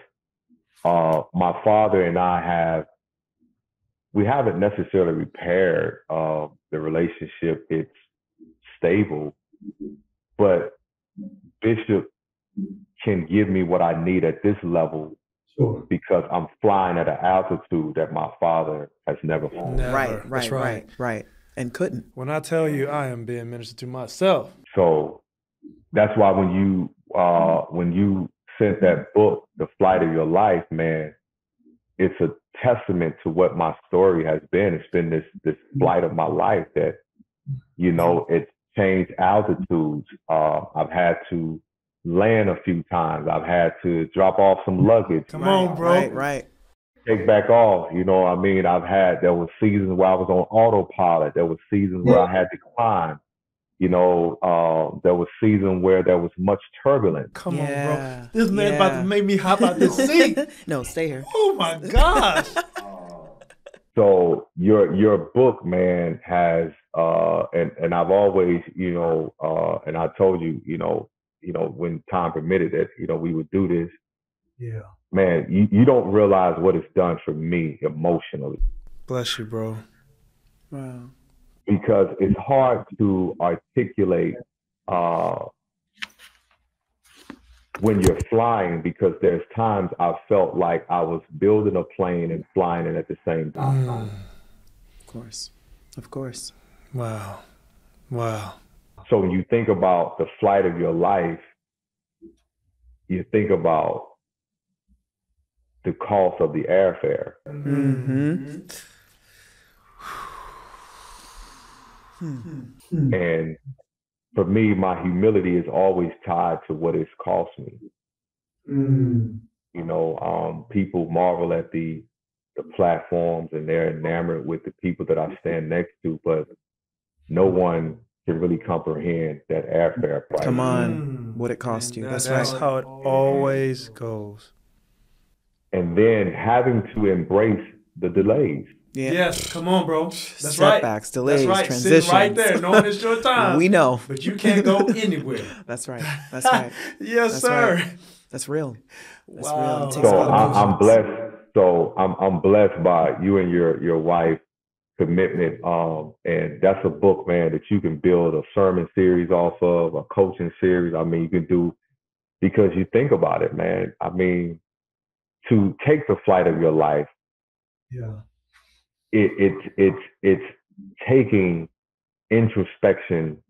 uh, my father and I have we haven't necessarily repaired uh, the relationship. It's stable, but Bishop can give me what I need at this level Sure. because I'm flying at an altitude that my father has never flown. Never. Right, right, right. right, right. And couldn't. When I tell you I am being ministered to myself. So that's why when you uh, when you sent that book, The Flight of Your Life, man, it's a testament to what my story has been. It's been this this flight of my life that, you know, it's changed altitudes. Uh, I've had to land a few times. I've had to drop off some luggage. Come on, bro. Right, right. Take back off. You know, what I mean, I've had there was seasons where I was on autopilot. There was seasons where I had to climb. You know, uh, there was season where there was much turbulence. Come Yeah, on, bro. This man about to make me hop out this seat. no, stay here. Oh my gosh. So your your book, man, has uh, and and I've always, you know, uh, and I told you, you know, you know, when time permitted that, you know, we would do this. Yeah. Man, you, you don't realize what it's done for me emotionally Bless you, bro. Wow. Because it's hard to articulate uh, when you're flying because there's times I felt like I was building a plane and flying it at the same time. Mm. Of course. Of course. Wow. Wow. So when you think about the flight of your life, you think about the cost of the airfare. Mm-hmm. And for me, my humility is always tied to what it's cost me. Mm. You know, um, people marvel at the the platforms and they're enamored with the people that I stand next to, but no one can really comprehend that airfare price. Come on. Mm. What it cost you. That- That's, That's right. how it always goes. And then having to embrace the delays. Yeah. Yes, come on, bro. That's Setbacks, right. delays, That's right. transitions. Sitting right there, knowing it's your time. We know. But you can't go anywhere. That's right. That's right. yes, That's sir. right. That's real. That's real. Wow. It takes So a lot I, I'm blessed. So I'm I'm blessed by you and your your wife commitment. Um, and that's a book, man, that you can build a sermon series off of, a coaching series. I mean, you can do because you think about it, man. I mean, to take the flight of your life, Yeah. It, it's it's it's taking introspection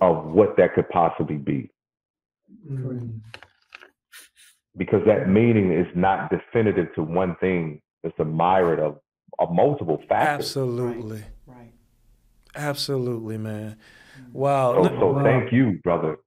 of what that could possibly be. Mm. because that meaning is not definitive to one thing. It's a myriad of, of multiple factors. Absolutely. Right. Absolutely, man. Wow. So, Let- so thank you, brother,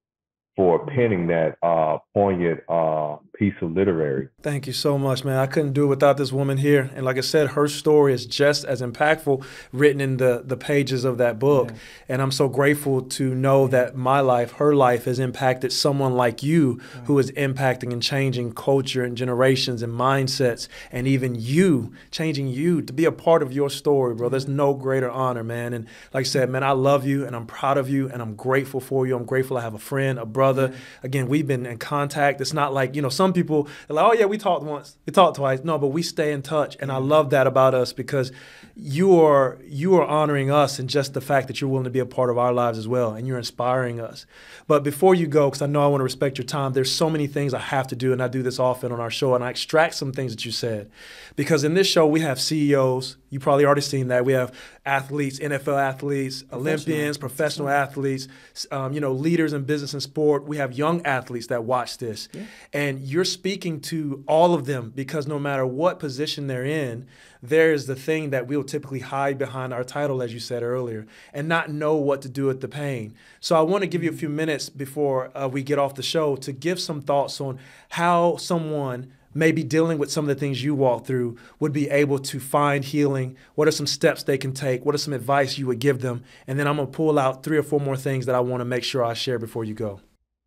for penning that uh, poignant uh, piece of literary. Thank you so much, man. I couldn't do it without this woman here. And like I said, her story is just as impactful written in the, the pages of that book. Yeah. And I'm so grateful to know that my life, her life, has impacted someone like you right. who is impacting and changing culture and generations and mindsets, and even you, changing you to be a part of your story, bro. There's no greater honor, man. And like I said, man, I love you and I'm proud of you and I'm grateful for you. I'm grateful I have a friend, a brother brother. Again, we've been in contact. It's not like, you know, some people are like, oh, yeah, we talked once, we talked twice. No, but we stay in touch. And I mm-hmm. love that about us because you are you are honoring us and just the fact that you're willing to be a part of our lives as well and you're inspiring us but before you go because i know i want to respect your time there's so many things i have to do and i do this often on our show and i extract some things that you said because in this show we have ceos you probably already seen that. We have athletes nfl athletes olympians professional athletes um, you know leaders in business and sport. We have young athletes that watch this. Yeah. and you're speaking to all of them because no matter what position they're in there is the thing that we'll typically hide behind our title, as you said earlier, and not know what to do with the pain. So I want to give you a few minutes before uh, we get off the show to give some thoughts on how someone maybe dealing with some of the things you walk through would be able to find healing. What are some steps they can take? What are some advice you would give them? And then i'm going to pull out three or four more things that i want to make sure i share before you go.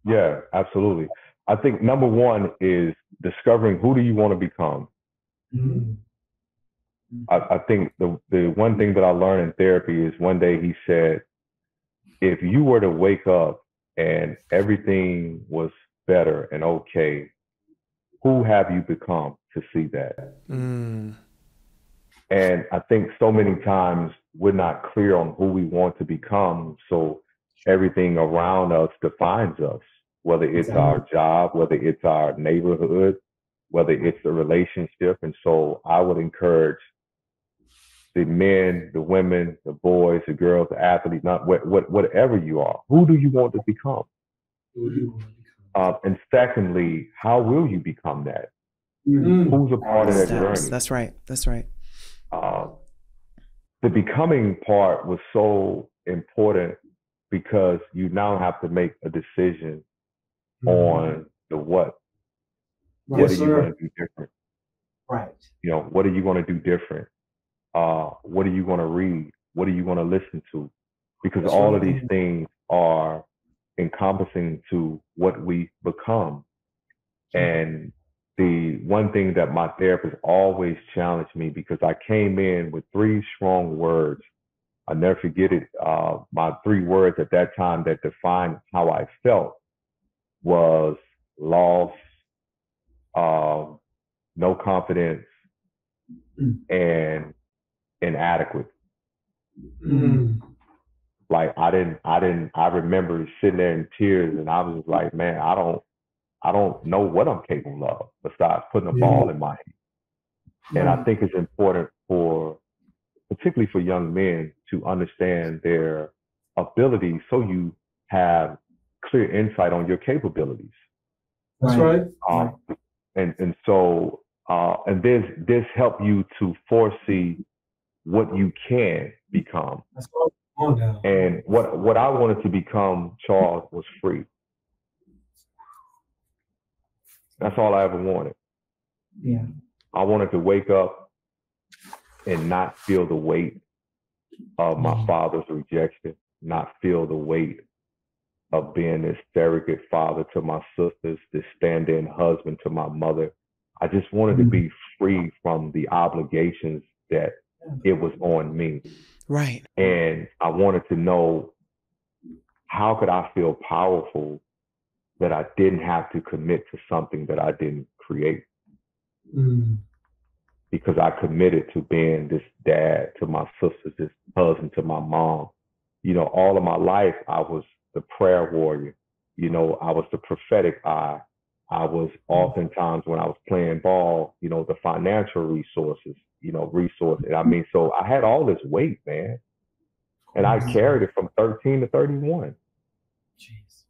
Yeah absolutely. I think number one is discovering who do you want to become. Mm-hmm. I, I think the the one thing that I learned in therapy is one day he said, if you were to wake up and everything was better and okay, who have you become to see that? Mm. And I think so many times we're not clear on who we want to become. So everything around us defines us, whether it's exactly. our job, whether it's our neighborhood, whether it's a relationship. And so I would encourage the men, the women, the boys, the girls, the athletes, not what, what whatever you are. Who do you want to become? Who do you want to become? Uh, and secondly, how will you become that? Mm-hmm. Who's a part of that journey? That's right. That's right. Uh, the becoming part was so important because you now have to make a decision mm-hmm. on the what. Yes, what are you going to do different? Right. You know, what are you going to do different? uh, what are you going to read? What are you going to listen to? Because That's all right. of these things are encompassing to what we become. And the one thing that my therapist always challenged me because I came in with three strong words. I never forget it. Uh, my three words at that time that defined how I felt was loss, uh, no confidence, mm. and inadequate. Mm. Like I didn't, I didn't, I remember sitting there in tears and I was like, man, I don't, I don't know what I'm capable of besides putting a yeah. ball in my hand. And I think it's important for, particularly for young men to understand their abilities so you have clear insight on your capabilities. That's right. Um, and, and so, uh, and this, this help you to foresee what you can become. And what what I wanted to become, Charles, was free. That's all I ever wanted. Yeah. I wanted to wake up and not feel the weight of my mm-hmm. father's rejection, not feel the weight of being this surrogate father to my sisters, this stand-in husband to my mother. I just wanted mm-hmm. to be free from the obligations that it was on me. Right. And I wanted to know how could I feel powerful that I didn't have to commit to something that I didn't create. Mm. Because I committed to being this dad to my sisters, this husband to my mom. You know, all of my life I was the prayer warrior. You know, I was the prophetic eye. I was oftentimes when I was playing ball, you know, the financial resources you know, resource. And I mean, so I had all this weight, man. And I carried it from 13 to 31. Jeez.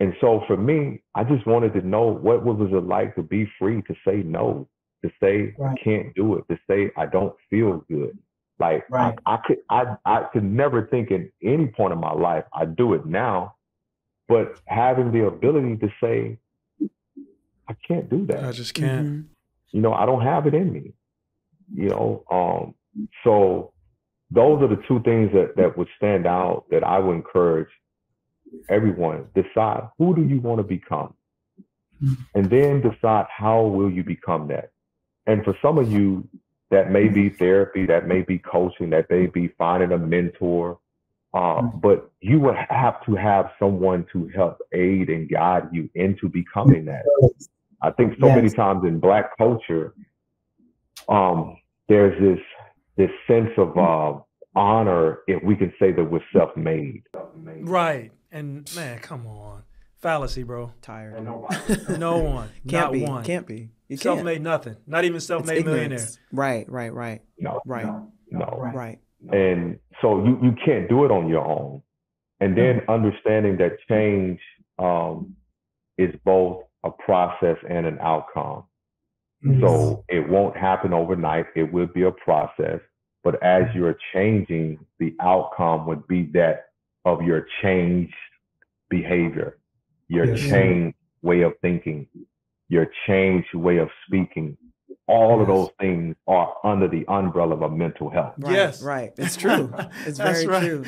And so for me, I just wanted to know what was it like to be free to say no, to say right. I can't do it, to say I don't feel good. Like right. I, I could I I could never think in any point of my life I do it now. but having the ability to say, I can't do that. I just can't. Mm-hmm. You know, I don't have it in me. You know, um, so those are the two things that, that would stand out that I would encourage everyone. Decide who do you want to become? And then decide how will you become that. And for some of you, that may be therapy, that may be coaching, that may be finding a mentor. Uh, but you would have to have someone to help aid and guide you into becoming that. I think so yes. many times in black culture, um, there's this this sense of uh, honor if we can say that we're self-made. Right. And man, come on. Fallacy, bro. Tired. no one. Can't not be. one. Can't be. You self-made can't. nothing. Not even self-made millionaire. Right, right, right. No. Right. No. no. Right. And so you, you can't do it on your own. And then understanding that change um, is both a process and an outcome. Mm-hmm. So it won't happen overnight. It will be a process. But as you're changing, the outcome would be that of your changed behavior, your yes. changed way of thinking, your changed way of speaking. All yes. of those things are under the umbrella of a mental health. Right, yes. Right. It's true. It's very right. true.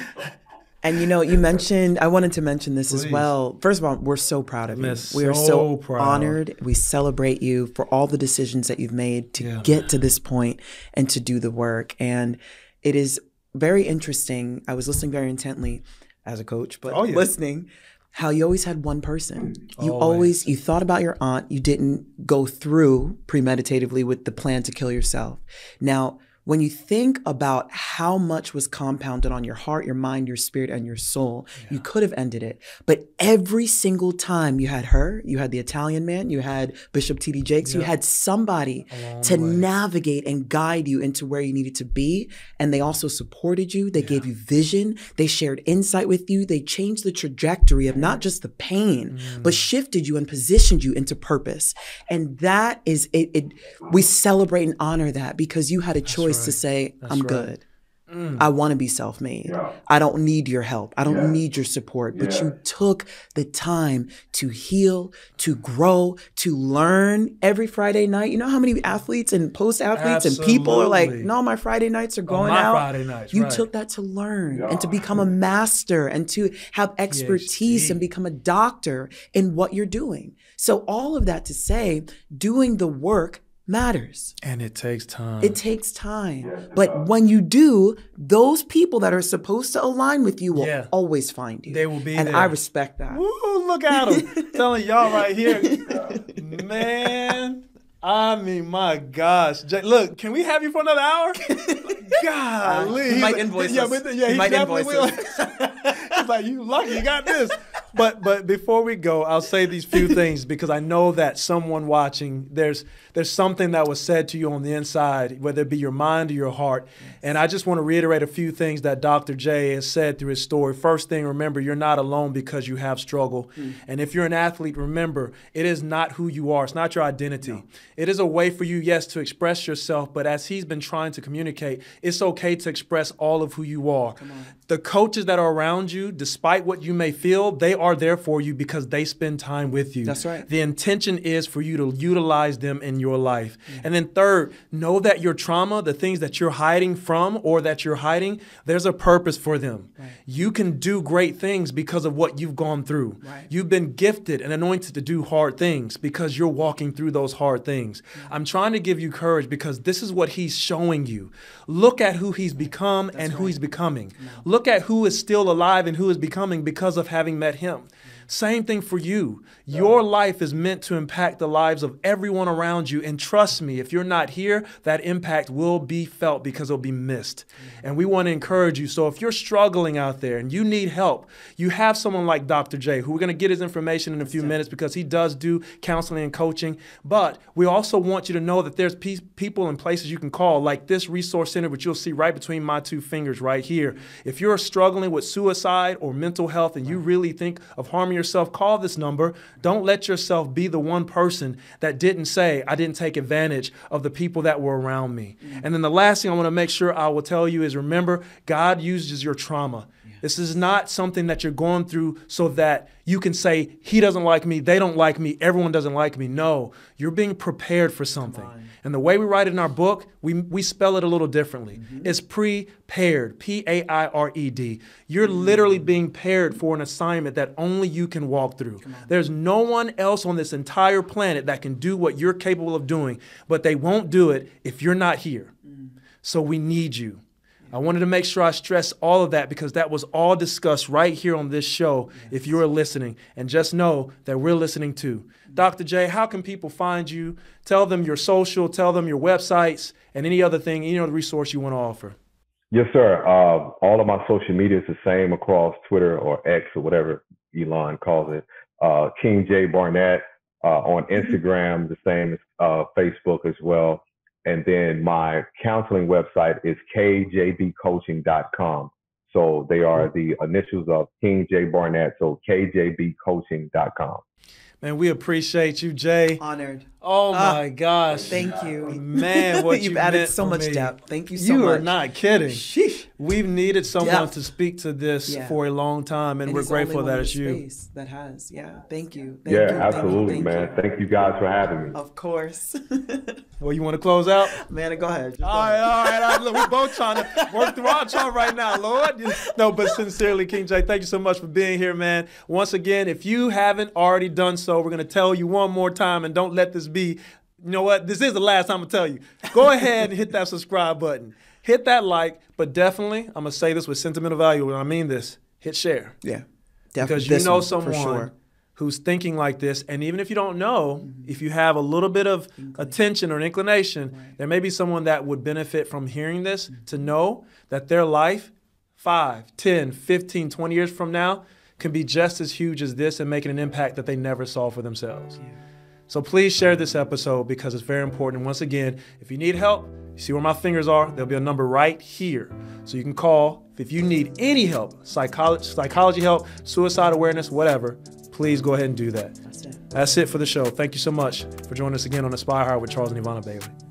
And you know, you mentioned I wanted to mention this Please. as well. First of all, we're so proud of you. Miss, we are so, so honored. We celebrate you for all the decisions that you've made to yeah. get to this point and to do the work. And it is very interesting. I was listening very intently as a coach, but oh, yeah. listening how you always had one person. You always. always you thought about your aunt. You didn't go through premeditatively with the plan to kill yourself. Now, when you think about how much was compounded on your heart, your mind, your spirit, and your soul, yeah. you could have ended it. But every single time you had her, you had the Italian man, you had Bishop T.D. Jakes, yeah. you had somebody to navigate and guide you into where you needed to be. And they also supported you. They yeah. gave you vision. They shared insight with you. They changed the trajectory of not just the pain, mm. but shifted you and positioned you into purpose. And that is it, it we celebrate and honor that because you had a choice right. to say, That's I'm right. good. Mm. I want to be self made. Yeah. I don't need your help. I don't yeah. need your support. But yeah. you took the time to heal, to grow, to learn every Friday night. You know how many athletes and post athletes and people are like, no, my Friday nights are going oh, out. Friday nights, you right. took that to learn and to become a master and to have expertise PhD. and become a doctor in what you're doing. So, all of that to say, doing the work matters. And it takes time. It takes time. Yes, but does. when you do, those people that are supposed to align with you will yeah. always find you. They will be and there. I respect that. Woo, look at them. Telling y'all right here. Man. I mean, my gosh. Jay, look, can we have you for another hour? Golly. Uh, he might invoice yeah, us. Yeah, he, he might definitely invoice will. He's like, you lucky you got this. But but before we go, I'll say these few things because I know that someone watching, there's there's something that was said to you on the inside, whether it be your mind or your heart. And I just want to reiterate a few things that Dr. Jay has said through his story. First thing, remember, you're not alone because you have struggle. Mm. And if you're an athlete, remember, it is not who you are. It's not your identity. No. It is a way for you, yes, to express yourself, but as he's been trying to communicate, it's okay to express all of who you are. The coaches that are around you, despite what you may feel, they are there for you because they spend time with you. That's right. The intention is for you to utilize them in your life. Mm-hmm. And then third, know that your trauma, the things that you're hiding from or that you're hiding, there's a purpose for them. Right. You can do great things because of what you've gone through. Right. You've been gifted and anointed to do hard things because you're walking through those hard things. Mm-hmm. I'm trying to give you courage because this is what he's showing you. Look at who he's become That's and right. who he's becoming. Look at who is still alive and who is becoming because of having met him. Same thing for you. Your life is meant to impact the lives of everyone around you. And trust me, if you're not here, that impact will be felt because it'll be missed. And we want to encourage you. So if you're struggling out there and you need help, you have someone like Dr. Jay, who we're going to get his information in a few minutes because he does do counseling and coaching. But we also want you to know that there's pe- people and places you can call, like this resource center, which you'll see right between my two fingers right here. If you're struggling with suicide or mental health and you really think of harming yourself, call this number. Don't let yourself be the one person that didn't say, I didn't take advantage of the people that were around me. Mm-hmm. And then the last thing I want to make sure I will tell you is remember, God uses your trauma. Yeah. This is not something that you're going through so that you can say, he doesn't like me, they don't like me, everyone doesn't like me. No, you're being prepared for something. And the way we write it in our book, we, we spell it a little differently. Mm-hmm. It's prepared, P A I R E D. You're mm-hmm. literally being paired for an assignment that only you can walk through. There's no one else on this entire planet that can do what you're capable of doing, but they won't do it if you're not here. Mm. So we need you. I wanted to make sure I stress all of that because that was all discussed right here on this show if you are listening. And just know that we're listening too. Dr. Jay, how can people find you? Tell them your social, tell them your websites, and any other thing, any other resource you want to offer. Yes, sir. Uh, all of my social media is the same across Twitter or X or whatever Elon calls it. Uh, King J Barnett uh, on mm-hmm. Instagram, the same as uh, Facebook as well. And then my counseling website is kjbcoaching.com. So they are the initials of King J Barnett. So kjbcoaching.com. Man, we appreciate you, Jay. Honored. Oh uh, my gosh. Thank you. Man, what you've you added so much me. depth. Thank you so you much. You are not kidding. Sheesh. We've needed someone to speak to this yeah. for a long time, and, and we're grateful that it's you. That has, yeah. Thank you. Thank yeah, you. absolutely, thank man. You. Thank you guys for having me. Of course. well, you want to close out? Man, go ahead. All right, all right, all right. Look, we're both trying to work through our chart right now, Lord. No, but sincerely, King Jay, thank you so much for being here, man. Once again, if you haven't already done so, we're going to tell you one more time, and don't let this be you know what? This is the last time I'm gonna tell you. Go ahead and hit that subscribe button hit that like, but definitely, I'm gonna say this with sentimental value, and I mean this: hit share. Yeah, definitely. Because you know someone sure. who's thinking like this, and even if you don't know, mm-hmm. if you have a little bit of attention or an inclination, right. there may be someone that would benefit from hearing this mm-hmm. to know that their life, 5, 10, 15, 20 years from now, can be just as huge as this and making an impact that they never saw for themselves. Yeah. So please share this episode because it's very important. Once again, if you need help, you see where my fingers are? There'll be a number right here. So you can call if you need any help, psychology, psychology help, suicide awareness, whatever. Please go ahead and do that. That's it. That's it for the show. Thank you so much for joining us again on Aspire Higher with Charles and Yvana Bailey.